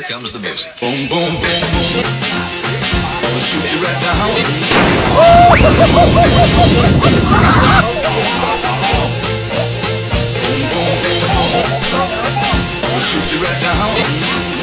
Here comes the music. Boom, boom, boom, boom. I'ma shoot you right down. Boom, boom, boom, boom. I'ma shoot you right down.